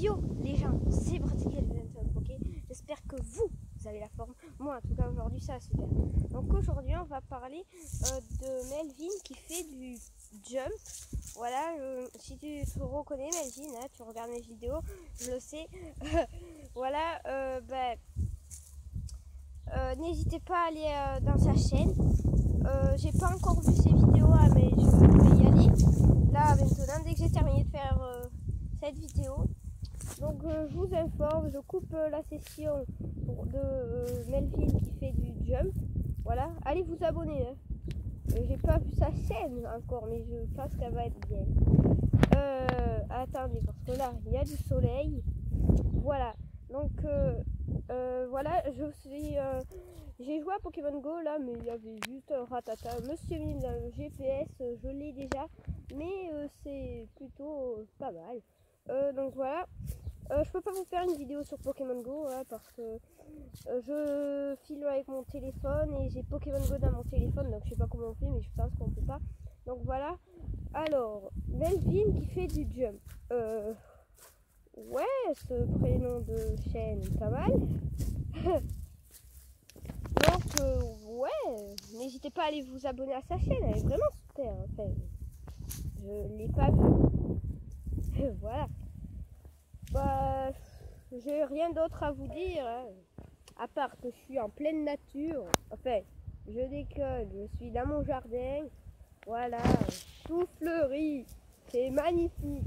Yo les gens, c'est Bratiquel ok J'espère que vous, avez la forme. Moi en tout cas aujourd'hui ça va super. Donc aujourd'hui on va parler euh, de Melvin qui fait du jump. Voilà, euh, si tu te reconnais Melvin, hein, tu regardes mes vidéos, je le sais. voilà, euh, ben, n'hésitez pas à aller dans sa chaîne. J'ai pas encore vu ses vidéos, hein, mais je vais y aller. Là maintenant, dès que j'ai terminé de faire cette vidéo, donc euh, je vous informe, je coupe euh, la session de euh, Melvin qui fait du jump. Voilà, allez vous abonner. Hein. J'ai pas vu sa chaîne encore, mais je pense qu'elle va être bien. attendez, parce que là, il y a du soleil. Voilà, donc voilà, je suis... j'ai joué à Pokémon Go là, mais il y avait juste un ratata. Monsieur Mime, le GPS, je l'ai déjà, mais c'est plutôt pas mal. donc voilà, euh, je peux pas vous faire une vidéo sur Pokémon Go hein, parce que euh, je filme avec mon téléphone et j'ai Pokémon Go dans mon téléphone donc je sais pas comment on fait mais je pense qu'on peut pas. Donc voilà. Alors, Melvin qui fait du jump. Euh, ouais, ce prénom de chaîne pas mal. donc euh, ouais, n'hésitez pas à aller vous abonner à sa chaîne, elle est vraiment super. Enfin, je l'ai pas vu. voilà. Bah, j'ai rien d'autre à vous dire, hein. à part que je suis en pleine nature. Enfin, je déconne, je suis dans mon jardin. Voilà, tout fleuri, c'est magnifique.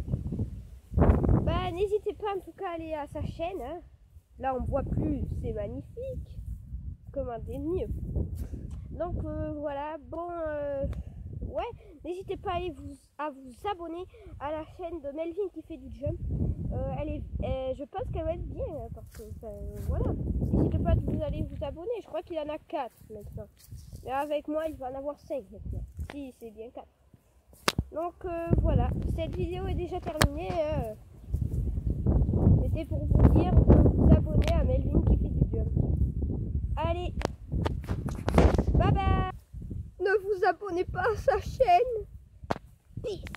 Bah, n'hésitez pas en tout cas à aller à sa chaîne. Hein. Là, on voit plus, c'est magnifique. Commandez mieux. Donc euh, voilà, bon, euh, ouais, n'hésitez pas à, vous, à vous abonner à la chaîne de Melvin qui fait du jump. Euh, euh, je pense qu'elle va être bien hein, parce que voilà. N'hésitez pas vous allez vous abonner. Je crois qu'il en a 4 maintenant. Mais avec moi, il va en avoir 5 maintenant. Si, c'est bien 4. Donc euh, voilà, cette vidéo est déjà terminée. C'était pour vous dire de vous abonner à Melvin qui fait du jump. Allez, bye bye Ne vous abonnez pas à sa chaîne. Peace